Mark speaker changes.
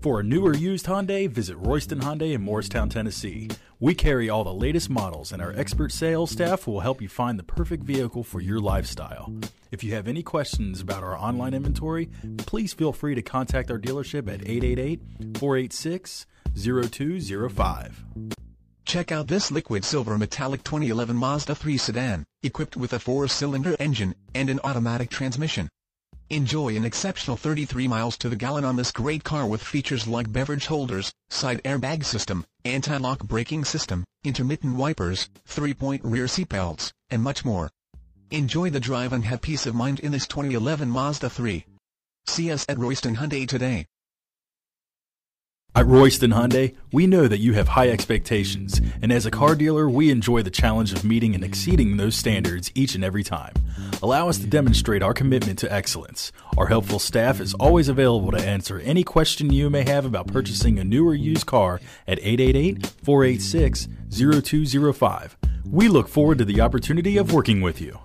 Speaker 1: For a new or used Hyundai, visit Royston Hyundai in Morristown, Tennessee. We carry all the latest models, and our expert sales staff will help you find the perfect vehicle for your lifestyle. If you have any questions about our online inventory, please feel free to contact our dealership at 888 486 0205.
Speaker 2: Check out this liquid silver metallic 2011 Mazda 3 sedan, equipped with a four-cylinder engine and an automatic transmission. Enjoy an exceptional 33 miles to the gallon on this great car with features like beverage holders, side airbag system, anti-lock braking system, intermittent wipers, three-point rear seatbelts, and much more. Enjoy the drive and have peace of mind in this 2011 Mazda 3. See us at Royston Hyundai today.
Speaker 1: At Royston Hyundai, we know that you have high expectations, and as a car dealer, we enjoy the challenge of meeting and exceeding those standards each and every time. Allow us to demonstrate our commitment to excellence. Our helpful staff is always available to answer any question you may have about purchasing a new or used car at 888 486 0205. We look forward to the opportunity of working with you.